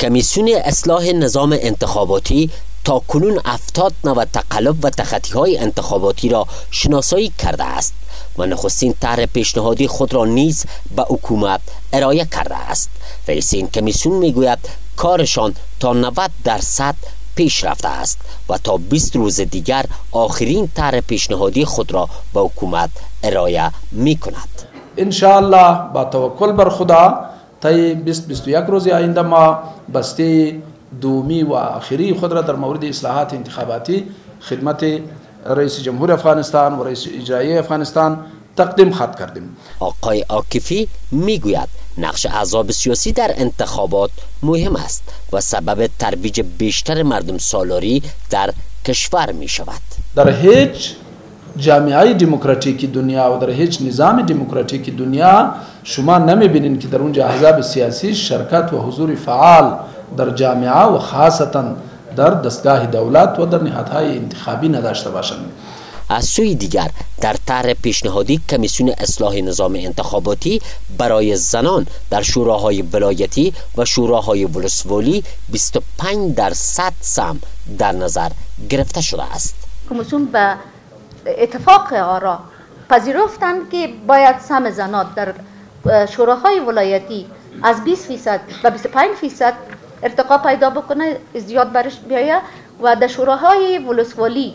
کمیسیون اصلاح نظام انتخاباتی تا کنون افتاد نو تقلب و تخطی های انتخاباتی را شناسایی کرده است. و نخستین طرح پیشنهادی خود را نیز به حکومت ارائه کرده است. رئیس این کمیسیون می‌گوید کارشان تا 90 درصد پیش رفته است و تا 20 روز دیگر آخرین طرح پیشنهادی خود را به حکومت ارائه می کند انشاءالله با توکل بر خدا طی 20 21 روز آینده ما بسته دومی و آخری خود را در مورد اصلاحات انتخاباتی خدمت رئیس جمهور افغانستان و رئیس اجرایی افغانستان تقدیم خط کردیم. آقای آکفی می‌گوید نقش احزاب سیاسی در انتخابات مهم است و سبب ترویج بیشتر مردم سالاری در کشور می شود در هیچ جامعه دموکراتیک دنیا و در هیچ نظام دموکراتیک دنیا شما نمی بینید که در اونجا احزاب سیاسی شرکت و حضور فعال در جامعه و خاصتا در دستگاه دولت و در نهادهای انتخابی نداشته باشند. از سوی دیگر در طرح پیشنهادی کمیسیون اصلاح نظام انتخاباتی برای زنان در شوراهای ولایتی و شوراهای ولسوالی 25 درصد سم در نظر گرفته شده است. کمیسیون به اتفاق آرا پذیرفتند که باید سم زنان در شوراهای ولایتی از 20 فیصد و 25 فیصد ارتقا پیدا بکنه زیاد برش بیایه و در شوراهای ولسوالی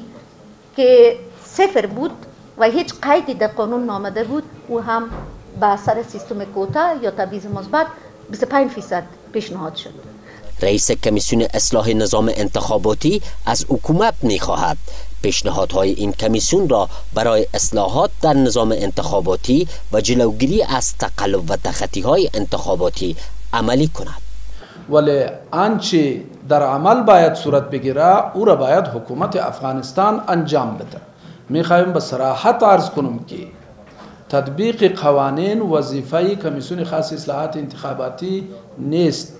که صفر بود و هیچ قیدی در قانون نامده بود او هم به اثر سیستم کوتا یا تبعیض مثبت 25 فیصد پیشنهاد شد. رئیس کمیسیون اصلاح نظام انتخاباتی از حکومت می خواهد پیشنهادهای این کمیسیون را برای اصلاحات در نظام انتخاباتی و جلوگیری از تقلب و تخطی های انتخاباتی عملی کند. ولی آنچه در عمل باید صورت بگیره او را باید حکومت افغانستان انجام بده. می‌خواهیم به صراحت عرض کنم که تطبیق قوانین وظیفه کمیسیون خاص اصلاحات انتخاباتی نیست.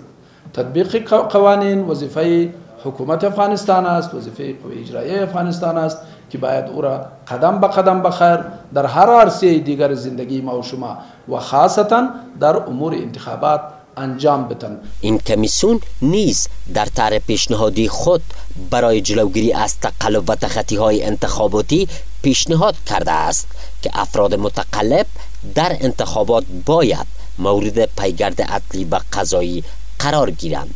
تطبیق قوانین وظیفه حکومت افغانستان است وظیفه قوه اجرایی افغانستان است که باید او را قدم به قدم بخیر در هر عرصه دیگر زندگی ما و شما و خاصتا در امور انتخابات انجام بدن. این کمیسیون نیز در طرح پیشنهادی خود برای جلوگیری از تقلب و تخطی های انتخاباتی پیشنهاد کرده است که افراد متقلب در انتخابات باید مورد پیگرد عدلی و قضایی قرار گیرند.